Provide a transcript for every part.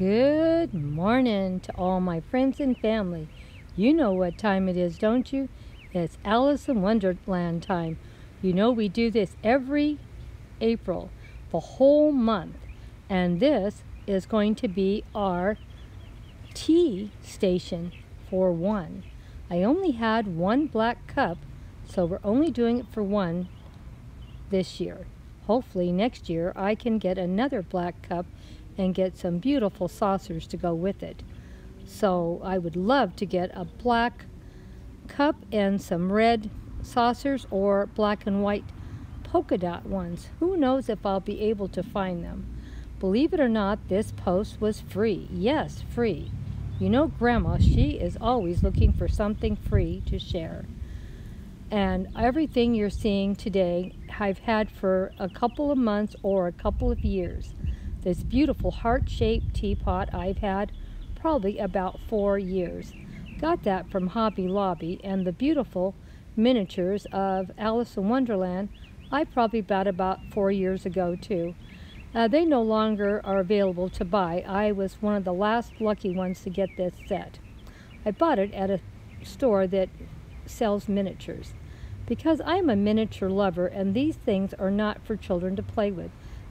Good morning to all my friends and family. You know what time it is, don't you? It's Alice in Wonderland time. You know we do this every April, the whole month. And this is going to be our tea station for one. I only had one black cup, so we're only doing it for one this year. Hopefully next year I can get another black cup and get some beautiful saucers to go with it. So I would love to get a black cup and some red saucers or black and white polka dot ones. Who knows if I'll be able to find them. Believe it or not, this post was free. Yes, free. You know Grandma, she is always looking for something free to share. And everything you're seeing today, I've had for a couple of months or a couple of years. This beautiful heart-shaped teapot I've had probably about four years. Got that from Hobby Lobby and the beautiful miniatures of Alice in Wonderland I probably bought about four years ago too. Uh, they no longer are available to buy. I was one of the last lucky ones to get this set. I bought it at a store that sells miniatures because I'm a miniature lover and these things are not for children to play with.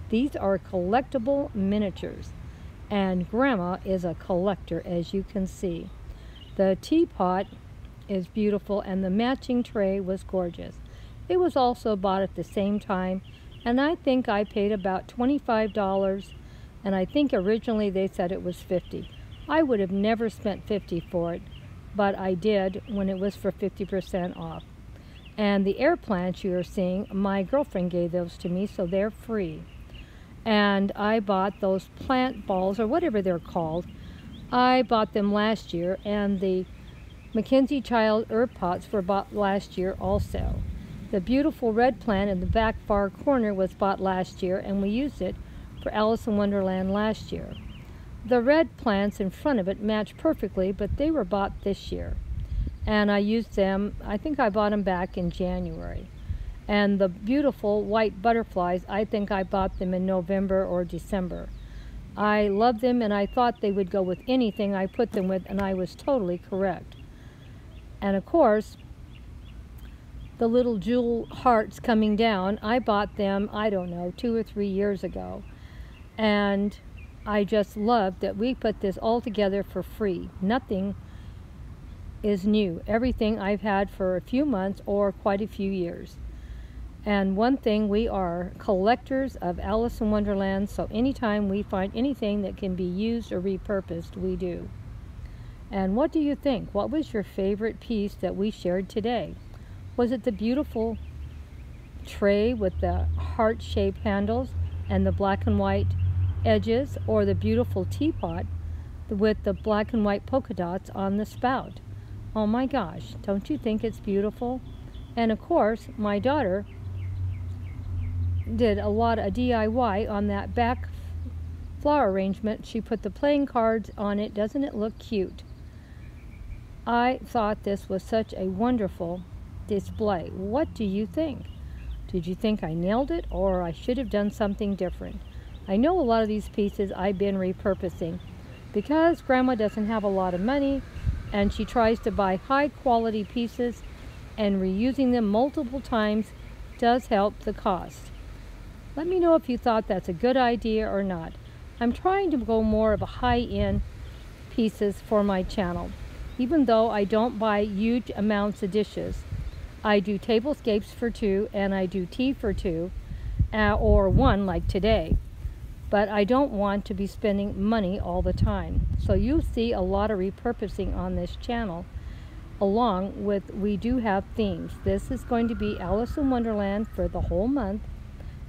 These are collectible miniatures, and Grandma is a collector, as you can see. The teapot is beautiful, and the matching tray was gorgeous. It was also bought at the same time, and I think I paid about $25, and I think originally they said it was 50 I would have never spent 50 for it, but I did when it was for 50% off. And the air plants you are seeing, my girlfriend gave those to me, so they're free and I bought those plant balls or whatever they're called. I bought them last year and the Mackenzie Child herb pots were bought last year also. The beautiful red plant in the back far corner was bought last year and we used it for Alice in Wonderland last year. The red plants in front of it match perfectly but they were bought this year and I used them, I think I bought them back in January. And the beautiful white butterflies, I think I bought them in November or December. I love them and I thought they would go with anything I put them with and I was totally correct. And of course, the little jewel hearts coming down, I bought them, I don't know, two or three years ago. And I just love that we put this all together for free. Nothing is new. Everything I've had for a few months or quite a few years. And one thing, we are collectors of Alice in Wonderland, so anytime we find anything that can be used or repurposed, we do. And what do you think? What was your favorite piece that we shared today? Was it the beautiful tray with the heart-shaped handles and the black and white edges, or the beautiful teapot with the black and white polka dots on the spout? Oh my gosh, don't you think it's beautiful? And of course, my daughter did a lot of DIY on that back flower arrangement. She put the playing cards on it. Doesn't it look cute? I thought this was such a wonderful display. What do you think? Did you think I nailed it or I should have done something different? I know a lot of these pieces I've been repurposing because grandma doesn't have a lot of money and she tries to buy high quality pieces and reusing them multiple times does help the cost. Let me know if you thought that's a good idea or not. I'm trying to go more of a high-end pieces for my channel. Even though I don't buy huge amounts of dishes, I do tablescapes for two and I do tea for two uh, or one like today. But I don't want to be spending money all the time. So you see a lot of repurposing on this channel along with we do have themes. This is going to be Alice in Wonderland for the whole month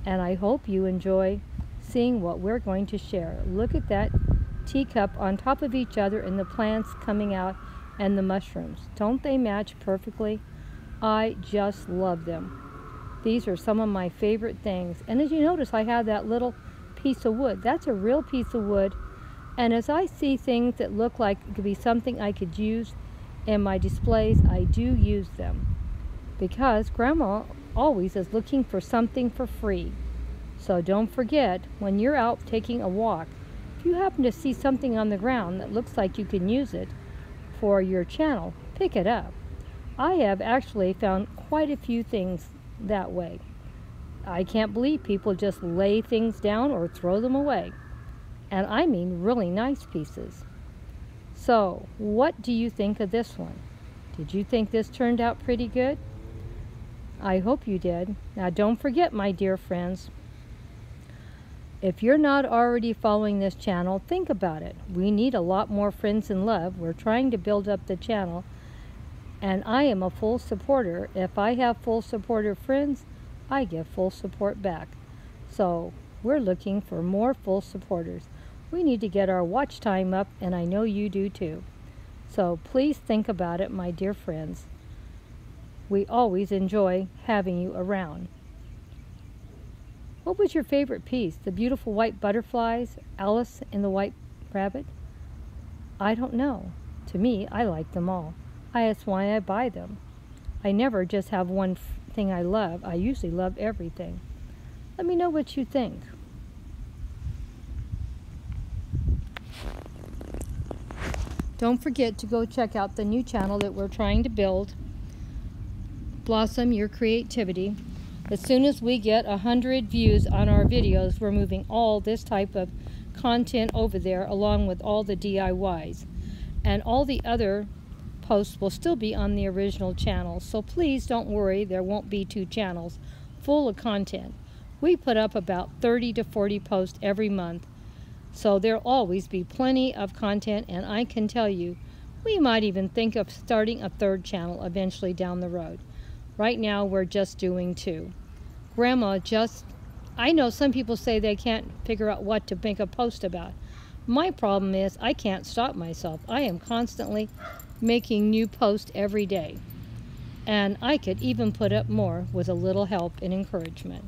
and I hope you enjoy seeing what we're going to share. Look at that teacup on top of each other and the plants coming out and the mushrooms. Don't they match perfectly? I just love them. These are some of my favorite things. And as you notice, I have that little piece of wood. That's a real piece of wood. And as I see things that look like it could be something I could use in my displays, I do use them. Because Grandma always is looking for something for free. So don't forget, when you're out taking a walk, If you happen to see something on the ground that looks like you can use it for your channel, pick it up. I have actually found quite a few things that way. I can't believe people just lay things down or throw them away. And I mean really nice pieces. So, what do you think of this one? Did you think this turned out pretty good? I hope you did. Now, don't forget, my dear friends, if you're not already following this channel, think about it. We need a lot more friends in love. We're trying to build up the channel, and I am a full supporter. If I have full supporter friends, I give full support back. So we're looking for more full supporters. We need to get our watch time up, and I know you do too. So please think about it, my dear friends. We always enjoy having you around. What was your favorite piece? The beautiful white butterflies, Alice and the White Rabbit? I don't know. To me, I like them all. I ask why I buy them. I never just have one thing I love. I usually love everything. Let me know what you think. Don't forget to go check out the new channel that we're trying to build. Blossom Your Creativity. As soon as we get 100 views on our videos, we're moving all this type of content over there along with all the DIYs. And all the other posts will still be on the original channel. So please don't worry, there won't be two channels full of content. We put up about 30 to 40 posts every month. So there'll always be plenty of content and I can tell you, we might even think of starting a third channel eventually down the road. Right now we're just doing two. Grandma just, I know some people say they can't figure out what to make a post about. My problem is I can't stop myself. I am constantly making new posts every day. And I could even put up more with a little help and encouragement.